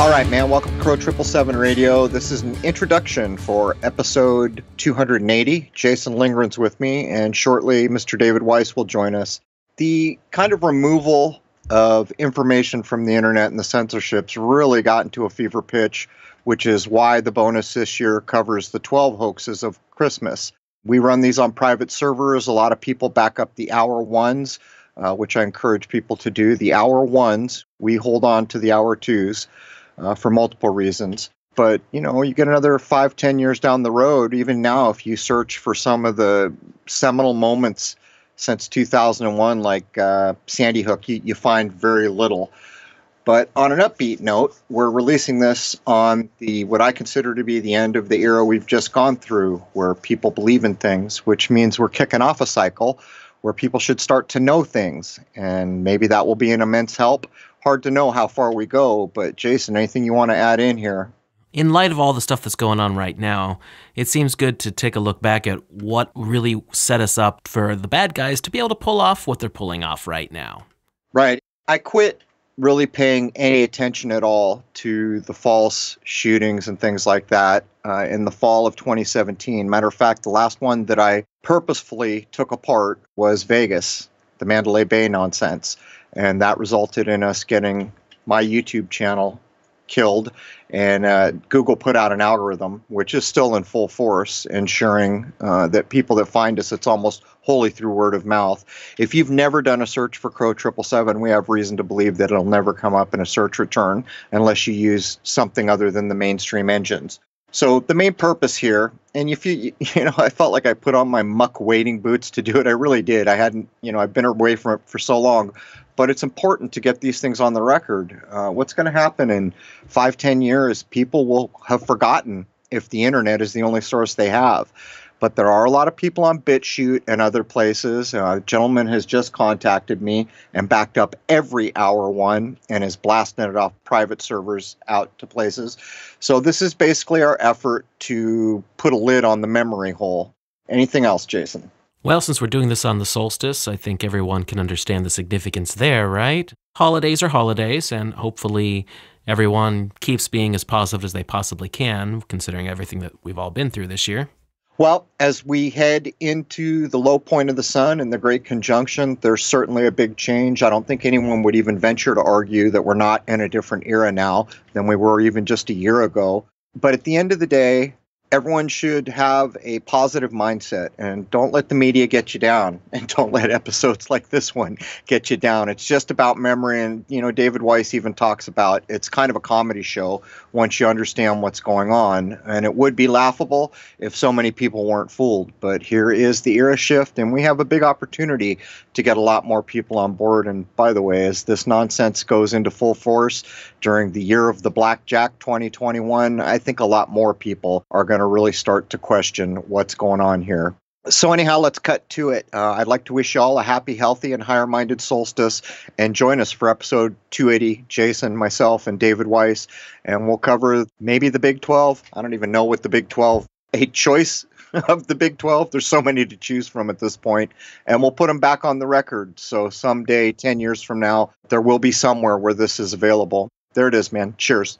All right, man. Welcome to Crrow Triple Seven Radio. This is an introduction for episode 280. Jason Lindgren's with me, and shortly, Mr. David Weiss will join us. The kind of removal of information from the internet and the censorships really got into a fever pitch, which is why the bonus this year covers the 12 hoaxes of Christmas. We run these on private servers. A lot of people back up the hour ones, uh, which I encourage people to do. The hour ones, we hold on to the hour twos uh, for multiple reasons. But you know, you get another five, ten years down the road. Even now, if you search for some of the seminal moments since 2001, like uh, Sandy Hook, you, you find very little. But on an upbeat note, we're releasing this on the what I consider to be the end of the era we've just gone through, where people believe in things, which means we're kicking off a cycle where people should start to know things, and maybe that will be an immense help hard to know how far we go. But Jason, anything you want to add in here? In light of all the stuff that's going on right now, it seems good to take a look back at what really set us up for the bad guys to be able to pull off what they're pulling off right now. Right. I quit really paying any attention at all to the false shootings and things like that uh, in the fall of 2017. Matter of fact, the last one that I purposefully took apart was Vegas, the Mandalay Bay nonsense and that resulted in us getting my YouTube channel killed. And uh, Google put out an algorithm, which is still in full force, ensuring uh, that people that find us, it's almost wholly through word of mouth. If you've never done a search for Crrow Triple Seven, we have reason to believe that it'll never come up in a search return unless you use something other than the mainstream engines. So the main purpose here, and if you you know, I felt like I put on my muck wading boots to do it. I really did. I hadn't, you know, I've been away from it for so long, but it's important to get these things on the record. Uh, what's going to happen in five, ten years? People will have forgotten if the internet is the only source they have. But there are a lot of people on BitChute and other places. Uh, a gentleman has just contacted me and backed up every hour one and is blasting it off private servers out to places. So this is basically our effort to put a lid on the memory hole. Anything else, Jason? Well, since we're doing this on the solstice, I think everyone can understand the significance there, right? Holidays are holidays, and hopefully everyone keeps being as positive as they possibly can, considering everything that we've all been through this year. Well, as we head into the low point of the sun and the Great Conjunction, there's certainly a big change. I don't think anyone would even venture to argue that we're not in a different era now than we were even just a year ago. But at the end of the day, everyone should have a positive mindset and don't let the media get you down and don't let episodes like this one get you down. It's just about memory and you know david weiss even talks about it's kind of a comedy show once you understand what's going on. And it would be laughable if so many people weren't fooled but here is the era shift and we have a big opportunity to get a lot more people on board. And by the way as this nonsense goes into full force during the year of the blackjack 2021 i think a lot more people are going to to really start to question what's going on here. So, anyhow, let's cut to it. Uh, I'd like to wish you all a happy, healthy, and higher minded solstice and join us for episode 280. Jason, myself, and David Weiss. And we'll cover maybe the Big 12. I don't even know what the Big 12 a choice of the Big 12. There's so many to choose from at this point, and we'll put them back on the record. So someday, 10 years from now, there will be somewhere where this is available. There it is, man. Cheers.